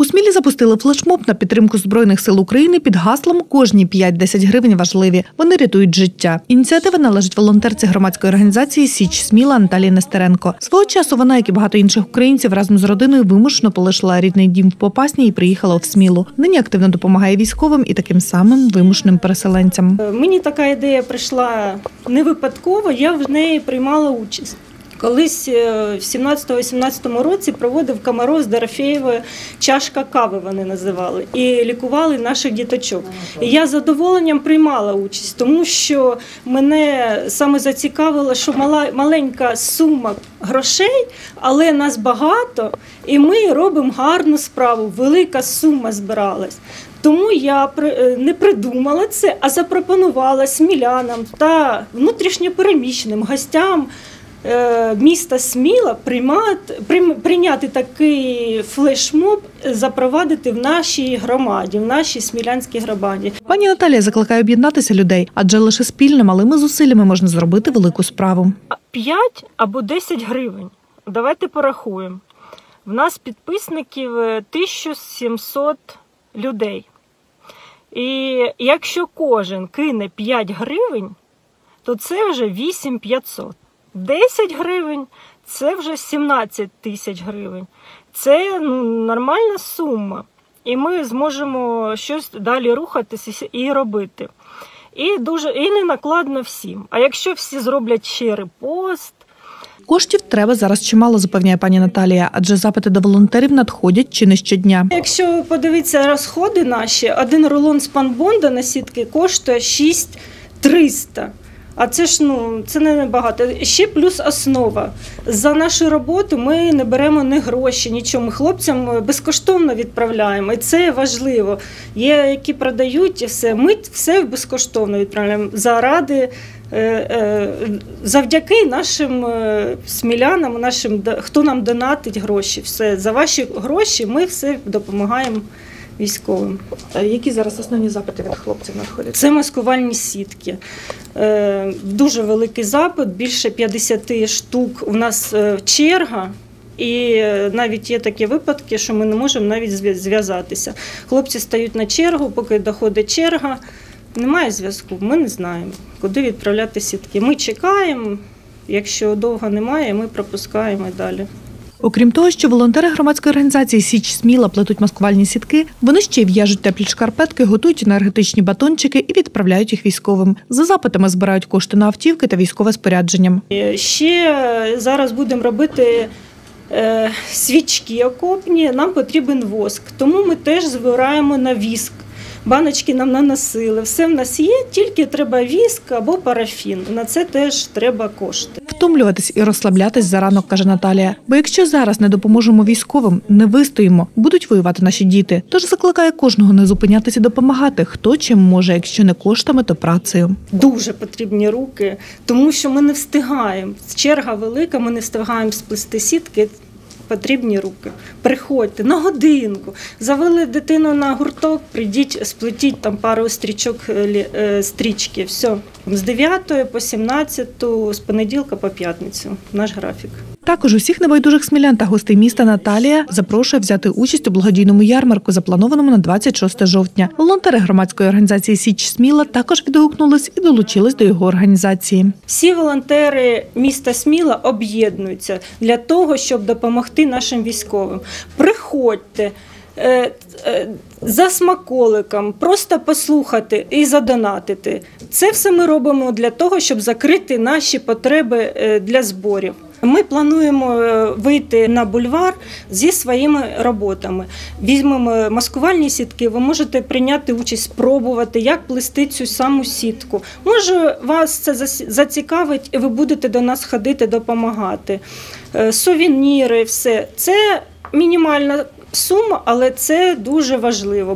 У Смілі запустили флешмоб на підтримку Збройних сил України під гаслом Кожні 5-10 гривень важливі. Вони рятують життя. Ініціатива належить волонтерці громадської організації Січ Сміла Наталії Нестеренко. Свого часу вона, як і багато інших українців, разом з родиною вимушено полишила рідний дім в Попасні і приїхала в Смілу. Нині активно допомагає військовим і таким самим вимушеним переселенцям. Мені така ідея прийшла не випадково, я в неї приймала участь. Колись е, в 17-18 році проводив Комароз Дорофєєва чашка кави вони називали і лікували наших діточок. І я з задоволенням приймала участь, тому що мене саме зацікавило, що мала маленька сума грошей, але нас багато, і ми робимо гарну справу. Велика сума збиралась. Тому я е, не придумала це, а запропонувала смілянам та внутрішньопереміщеним гостям міста Сміла приймати, прийняти такий флешмоб, е, запровадити в нашій громаді, в нашій смілянській громаді. Пані Наталія закликає об'єднатися людей, адже лише спільно малими зусиллями можна зробити велику справу. 5 або 10 гривень. Давайте порахуємо. В нас підписників е, 1700 людей. І якщо кожен кине 5 гривень, то це вже 8500. 10 гривень це вже 17 тисяч гривень. Це ну, нормальна сума. І ми зможемо щось далі рухатися і робити. І дуже і не накладно всім. А якщо всі зроблять ще репост, Коштів треба зараз чимало, запевняє пані Наталія, адже запити до волонтерів надходять чи не щодня. якщо подивитися розходи наші, один рулон спанбонда на сітки коштує 6300. А це ж ну це не небагато. Ще плюс основа. За нашу роботу ми не беремо ні гроші, нічого. Ми хлопцям безкоштовно відправляємо. І це важливо. Є які продають і все. Ми все безкоштовно відправляємо заради. е, е, Завдяки нашим е, смілянам, нашим хто нам донатить гроші, все за ваші гроші ми все допомагаємо військовим. Які зараз основні запити від хлопців надходять? Це маскувальні сітки. Е, Дуже великий запит, більше 50 штук. У нас е, черга. І е, навіть є такі випадки, що ми не можемо навіть зв'я- зв'язатися. Хлопці стають на чергу, поки доходить черга. Немає зв'язку, ми не знаємо, куди відправляти сітки. Ми чекаємо, якщо довго немає, ми пропускаємо і далі. Окрім того, що волонтери громадської організації Січ Сміла плетуть маскувальні сітки, вони ще й в'яжуть теплі шкарпетки, готують енергетичні батончики і відправляють їх військовим. За запитами збирають кошти на автівки та військове спорядження. Е, Ще е, зараз будемо робити е, свічки окопні, нам потрібен воск. Тому ми теж збираємо на віск. Баночки нам наносили. Все в нас є, тільки треба віск або парафін. На це теж треба кошти. Втомлюватись і розслаблятись зарано, каже Наталія. Бо якщо зараз не допоможемо військовим, не вистоїмо, будуть воювати наші діти. Тож закликає кожного не зупинятися допомагати, хто чим може, якщо не коштами, то працею. Дуже потрібні руки, тому що ми не встигаємо. Черга велика, ми не встигаємо сплести сітки. Потрібні руки. Приходьте на годинку. Завели дитину на гурток, прийдіть, сплетіть там пару стрічок е, е, стрічки. Все. З 9 по 17, з понеділка по п'ятницю. Наш графік. Також усіх небайдужих смілян та гостей міста Наталія запрошує взяти участь у благодійному ярмарку, запланованому на 26 жовтня. Волонтери громадської організації Січ Сміла також відгукнулись і долучились до його організації. Всі волонтери міста Сміла об'єднуються для того, щоб допомогти нашим військовим. Приходьте. е, е, За смаколиком, просто послухати і задонатити. Це все ми робимо для того, щоб закрити наші потреби е, для зборів. Ми плануємо е, вийти на бульвар зі своїми роботами. Візьмемо маскувальні сітки. Ви можете прийняти участь, спробувати, як плести цю саму сітку. Може, вас це зацікавить, і ви будете до нас ходити, допомагати. Е, Сувеніри, все це мінімальна сума, але це дуже важливо.